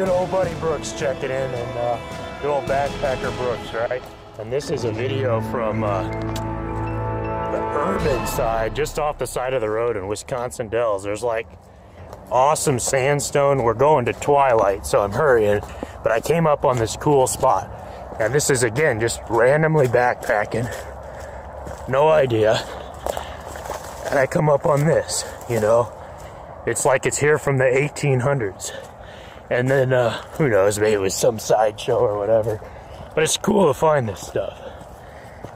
good old buddy Brooks checking in, and uh, good old backpacker Brooks, right? And this is a video from uh, the urban side, just off the side of the road in Wisconsin Dells. There's like awesome sandstone. We're going to Twilight, so I'm hurrying. But I came up on this cool spot. And this is again just randomly backpacking. No idea. And I come up on this, you know. It's like it's here from the 1800s. And then, uh, who knows, maybe it was some sideshow or whatever. But it's cool to find this stuff.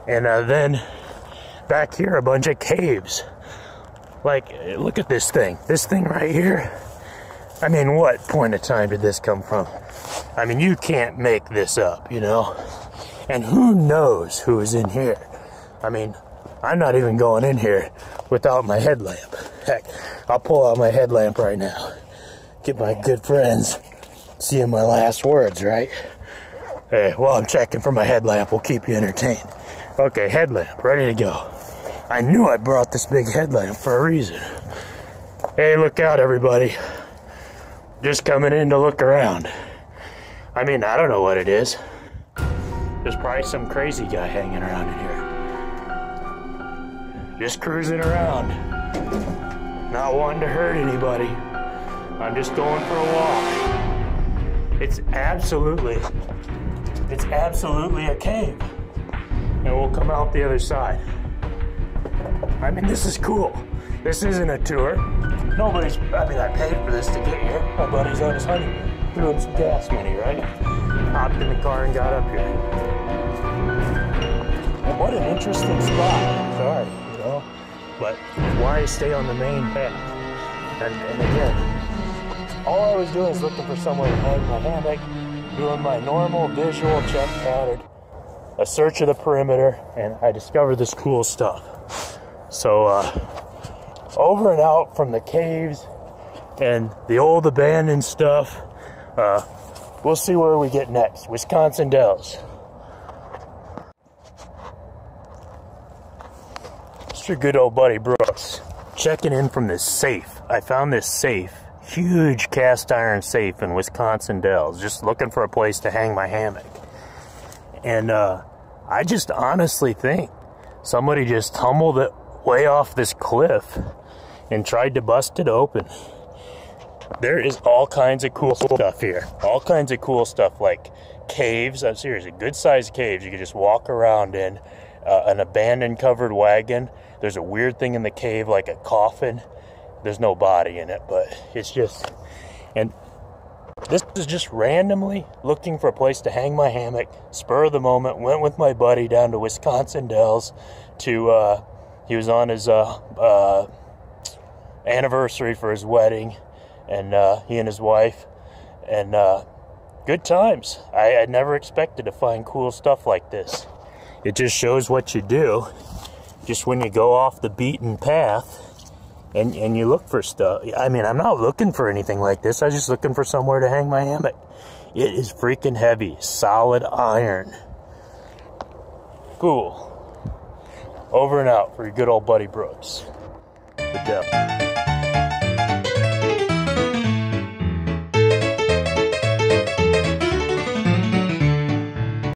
And uh, then back here, a bunch of caves. Like, look at this thing. This thing right here. I mean, what point of time did this come from? I mean, you can't make this up, you know? And who knows who is in here? I mean, I'm not even going in here without my headlamp. Heck, I'll pull out my headlamp right now. Get my good friends seeing my last words, right? Hey, while I'm checking for my headlamp, we'll keep you entertained. Okay, headlamp, ready to go. I knew I brought this big headlamp for a reason. Hey, look out, everybody. Just coming in to look around. I mean, I don't know what it is. There's probably some crazy guy hanging around in here. Just cruising around. Not wanting to hurt anybody. I'm just going for a walk. It's absolutely, it's absolutely a cave. And we'll come out the other side. I mean, this is cool. This isn't a tour. Nobody's, I mean, I paid for this to get here. My buddy's on his honeymoon. Threw him some gas money, right? Hopped in the car and got up here. What an interesting spot. Sorry, you know? But why stay on the main path? And, and again, all I was doing is looking for somewhere to hang my hammock, doing my normal visual check pattern, a search of the perimeter, and I discovered this cool stuff. So, uh, over and out from the caves and the old abandoned stuff, uh, we'll see where we get next. Wisconsin Dells. It's your good old buddy Brooks. Checking in from this safe. I found this safe huge cast iron safe in Wisconsin Dells, just looking for a place to hang my hammock. And uh, I just honestly think somebody just tumbled it way off this cliff and tried to bust it open. There is all kinds of cool stuff here. All kinds of cool stuff like caves. I'm serious, a good sized caves you can just walk around in. Uh, an abandoned covered wagon. There's a weird thing in the cave like a coffin there's no body in it, but it's just, and this is just randomly looking for a place to hang my hammock, spur of the moment, went with my buddy down to Wisconsin Dells to, uh, he was on his, uh, uh, anniversary for his wedding, and, uh, he and his wife, and, uh, good times. I, I never expected to find cool stuff like this. It just shows what you do, just when you go off the beaten path, and and you look for stuff. I mean, I'm not looking for anything like this. I was just looking for somewhere to hang my hammock. It is freaking heavy, solid iron. Cool. Over and out for your good old buddy Brooks. The devil.